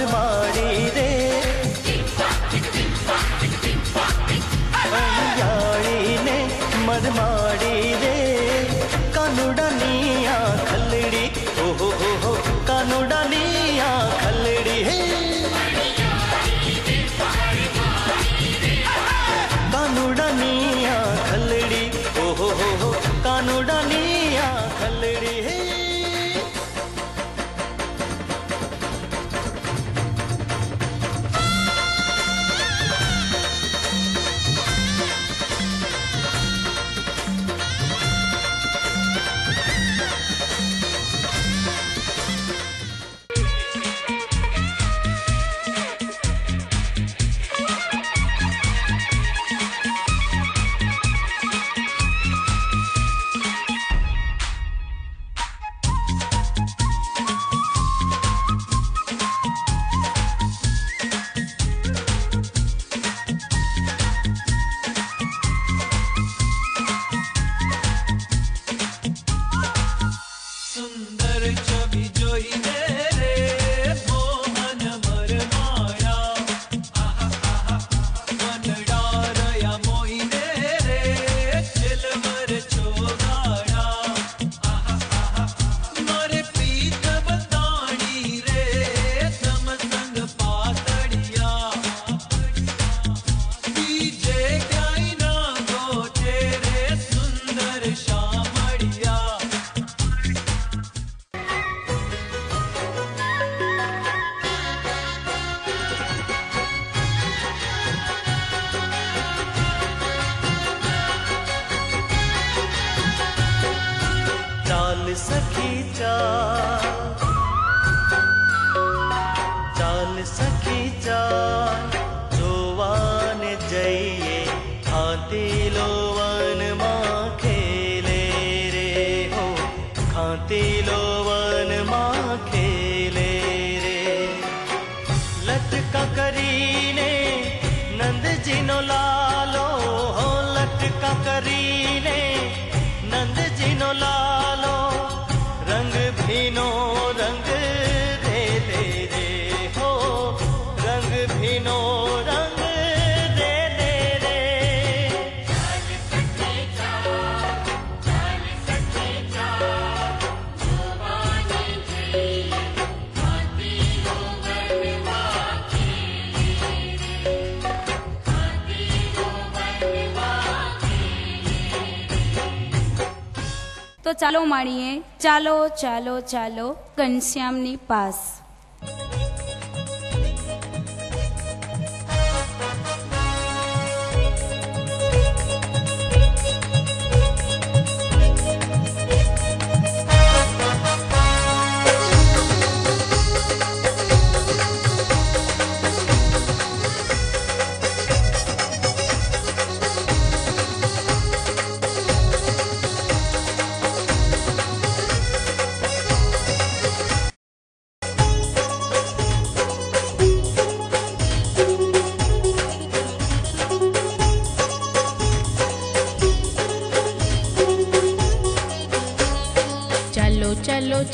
ಮಾರ್ ಮಾರಿದೆ ಅಯ್ಯಾಳಿನೆ ಮರ್ ಮಾಡಿದೆ ಕನುಡನಿ चाल सखी चाल। चाल सखी चाल। जोवान जइए, खाती लोवन माँ खेले रे हो। खाती लोवन माँ खेले रे। लत ककरी ने नंद जी नो लालो हो। लटका करीने, नंद जी नो लालो ચાલો માણીએ ચાલો ચાલો ચાલો ઘનશ્યામની પાસ.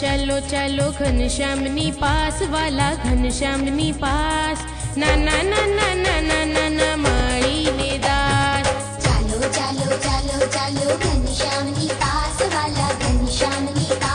चलो चलो श्या पास वाला घनश्यामी पास। ना ना ना ना ना ना ना ना माई श्या परिदारलो चलो चलो श्या पास।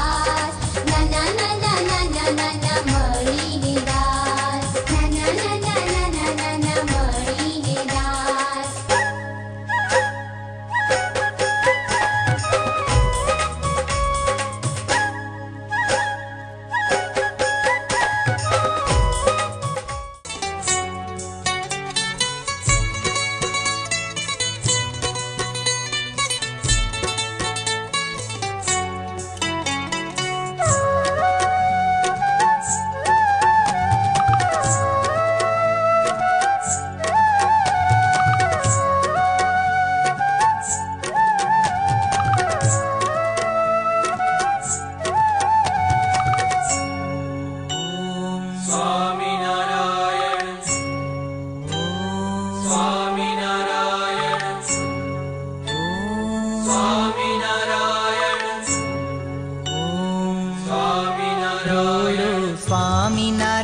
caminar.